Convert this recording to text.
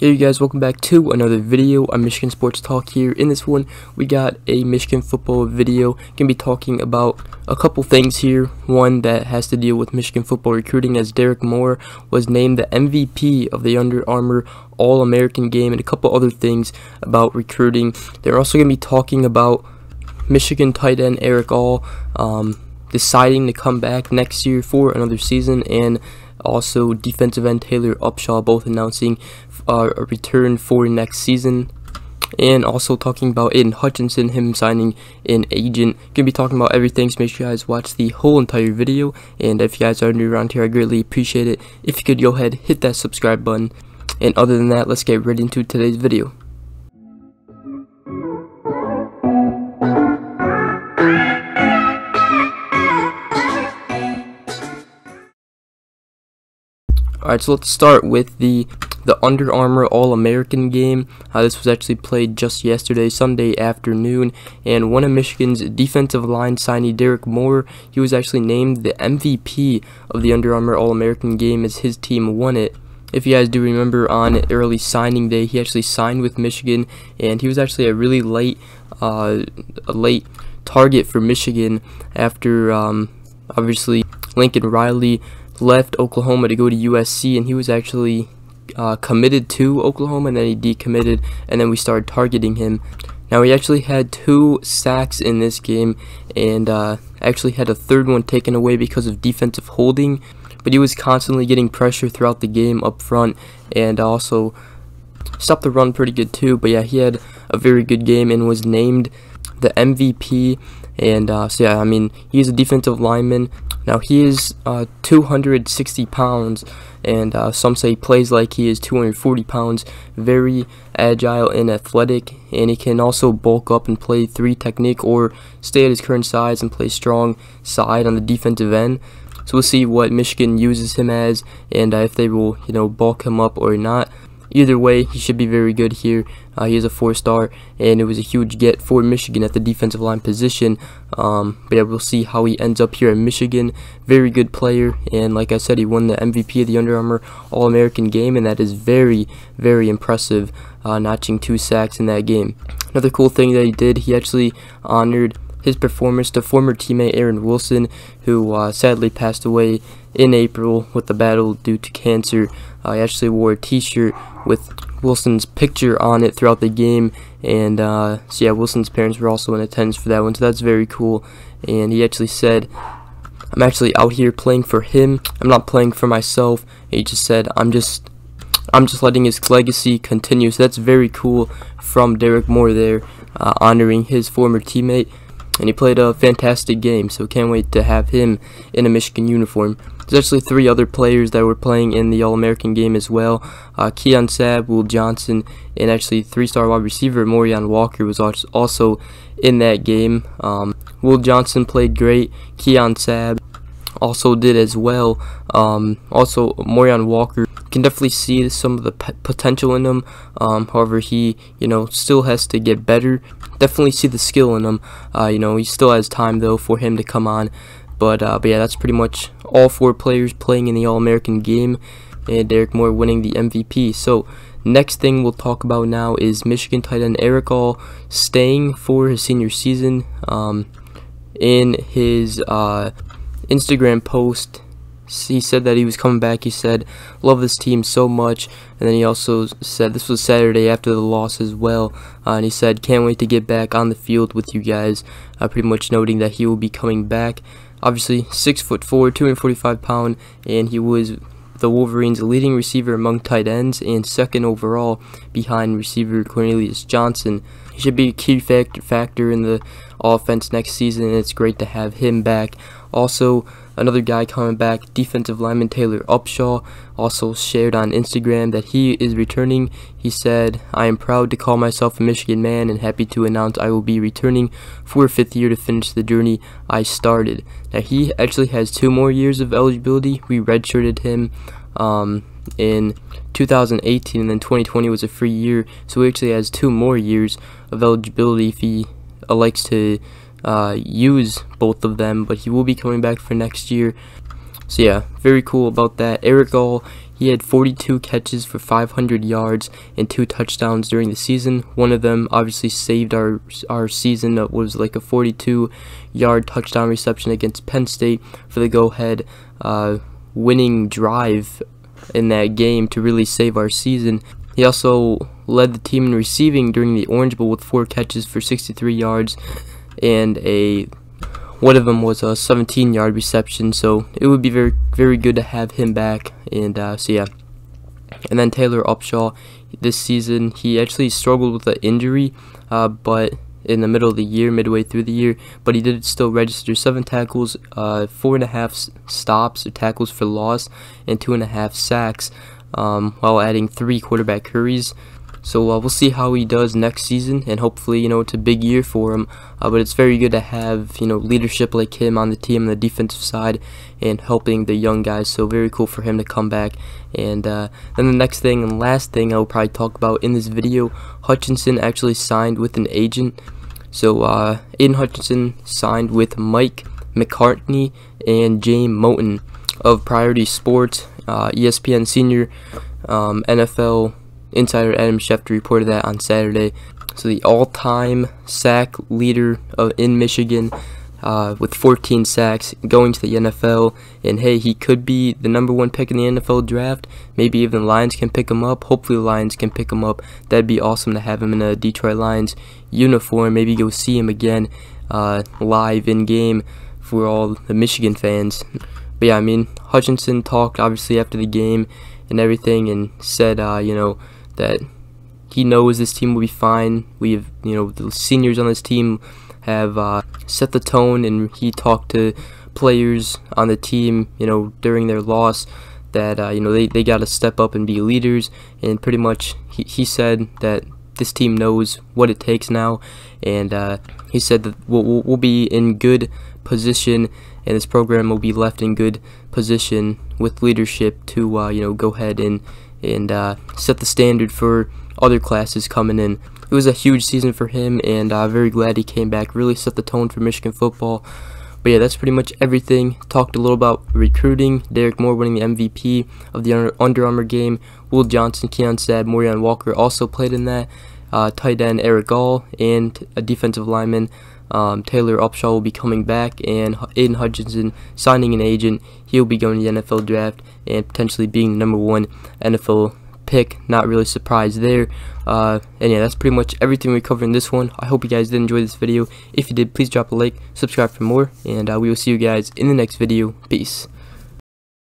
You guys, welcome back to another video on Michigan Sports Talk here. In this one, we got a Michigan football video. Gonna be talking about a couple things here. One that has to deal with Michigan football recruiting as Derrick Moore was named the MVP of the Under Armour All-American game and a couple other things about recruiting. They're also gonna be talking about Michigan tight end Erick All um, deciding to come back next year for another season and also defensive end Taylor Upshaw both announcing uh, a return for next season and also talking about Aidan Hutchinson, him signing an agent. Gonna be talking about everything, so make sure you guys watch the whole entire video. And if you guys are new around here, I greatly appreciate it. If you could go ahead, hit that subscribe button. And other than that, let's get right into today's video. Alright, so let's start with the the Under Armour All-American game. Uh, this was actually played just yesterday, Sunday afternoon, and one of Michigan's defensive line signee, Derrick Moore, he was actually named the MVP of the Under Armour All-American game as his team won it. If you guys do remember on early signing day, he actually signed with Michigan, and he was actually a really late, uh, a late target for Michigan after um, obviously Lincoln Riley left Oklahoma to go to USC, and he was actually uh, committed to Oklahoma, and then he decommitted, and then we started targeting him. Now he actually had two sacks in this game, and uh, actually had a third one taken away because of defensive holding. But he was constantly getting pressure throughout the game up front, and also stopped the run pretty good too. But yeah, he had a very good game and was named the MVP. And uh, so yeah, I mean, he's a defensive lineman. Now he is uh, 260 pounds, and uh, some say plays like he is 240 pounds. Very agile and athletic, and he can also bulk up and play three technique or stay at his current size and play strong side on the defensive end. So we'll see what Michigan uses him as, and uh, if they will, you know, bulk him up or not. Either way, he should be very good here. Uh, he is a four-star, and it was a huge get for Michigan at the defensive line position. Um, but yeah, we'll see how he ends up here at Michigan. Very good player, and like I said, he won the MVP of the Under Armour All-American game, and that is very, very impressive, uh, notching two sacks in that game. Another cool thing that he did, he actually honored his performance to former teammate Aaron Wilson, who uh, sadly passed away in April with the battle due to cancer. He actually wore a t-shirt with Wilson's picture on it throughout the game, and uh, so yeah, Wilson's parents were also in attendance for that one, so that's very cool. And he actually said, "I'm actually out here playing for him. I'm not playing for myself." He just said, "I'm just." I'm just letting his legacy continue, so that's very cool from Derrick Moore there, uh, honoring his former teammate and he played a fantastic game, so can't wait to have him in a Michigan uniform. There's actually three other players that were playing in the All-American game as well. Uh, Keon Sabb, Will Johnson, and actually three-star wide receiver Morion Walker was also in that game. Um, Will Johnson played great. Keon Sabb also did as well. Um, also, Morion Walker can definitely see some of the potential in him. Um, however, he you know still has to get better. Definitely see the skill in him. Uh, you know, he still has time though for him to come on. But uh, but yeah, that's pretty much all four players playing in the All-American game, and Derrick Moore winning the MVP. So. Next thing we'll talk about now is Michigan tight end Erick All staying for his senior season. Um, in his uh, Instagram post, he said that he was coming back. He said, "Love this team so much," and then he also said this was Saturday after the loss as well. Uh, and he said, "Can't wait to get back on the field with you guys." Uh, pretty much noting that he will be coming back. Obviously, six foot four, 245 pound, and he was the Wolverines' leading receiver among tight ends and second overall behind receiver Cornelius Johnson. He should be a key factor factor in the offense next season, and it's great to have him back. Also, another guy coming back, defensive lineman Taylor Upshaw, also shared on Instagram that he is returning. He said, I am proud to call myself a Michigan man and happy to announce I will be returning for a fifth year to finish the journey I started. Now, he actually has two more years of eligibility. We redshirted him um, in 2018, and then 2020 was a free year, so he actually has two more years of eligibility if he elects to uh, use both of them, but he will be coming back for next year. So yeah, very cool about that. Erick All, He had 42 catches for 500 yards and two touchdowns during the season. One of them obviously saved our our season. It was like a 42 yard touchdown reception against Penn State for the go ahead uh, winning drive in that game to really save our season. He also led the team in receiving during the Orange Bowl with four catches for 63 yards and a one of them was a 17 yard reception so it would be very very good to have him back and uh, so yeah. And then Taylor Upshaw this season he actually struggled with an injury uh, but in the middle of the year midway through the year but he did still register seven tackles uh, four and a half stops or tackles for loss and two and a half sacks um, while adding three quarterback hurries so uh, we'll see how he does next season, and hopefully, you know, it's a big year for him. Uh, but it's very good to have, you know, leadership like him on the team on the defensive side and helping the young guys. So very cool for him to come back. And uh, then the next thing and last thing I will probably talk about in this video, Hutchinson actually signed with an agent. So uh, Aidan Hutchinson signed with Mike McCartney and James Moton of Priority Sports, uh, ESPN senior um, NFL Insider Adam Schefter reported that on Saturday. So the all-time sack leader of, in Michigan uh, with 14 sacks going to the NFL. And hey, he could be the number one pick in the NFL draft. Maybe even the Lions can pick him up. Hopefully the Lions can pick him up. That'd be awesome to have him in a Detroit Lions uniform. Maybe go see him again uh, live in game for all the Michigan fans. But yeah, I mean, Hutchinson talked obviously after the game and everything and said, uh, you know, that he knows this team will be fine. We have, you know, the seniors on this team have uh, set the tone, and he talked to players on the team, you know, during their loss that, uh, you know, they, they got to step up and be leaders. And pretty much he, he said that this team knows what it takes now. And uh, he said that we'll, we'll be in good position and this program will be left in good position with leadership to, uh, you know, go ahead and and uh, set the standard for other classes coming in. It was a huge season for him, and I'm uh, very glad he came back. Really set the tone for Michigan football. But yeah, that's pretty much everything. Talked a little about recruiting. Derrick Moore winning the MVP of the Under Armour game. Will Johnson, Keon Sabb, Morion Walker also played in that. Uh, tight end Erick All and a defensive lineman um, Taylor Upshaw will be coming back, and Aidan Hutchinson signing an agent. He'll be going to the NFL draft and potentially being the number one NFL pick. Not really surprised there. Uh, and yeah, that's pretty much everything we covered in this one. I hope you guys did enjoy this video. If you did, please drop a like, subscribe for more, and uh, we will see you guys in the next video. Peace.